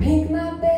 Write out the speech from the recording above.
Make my bed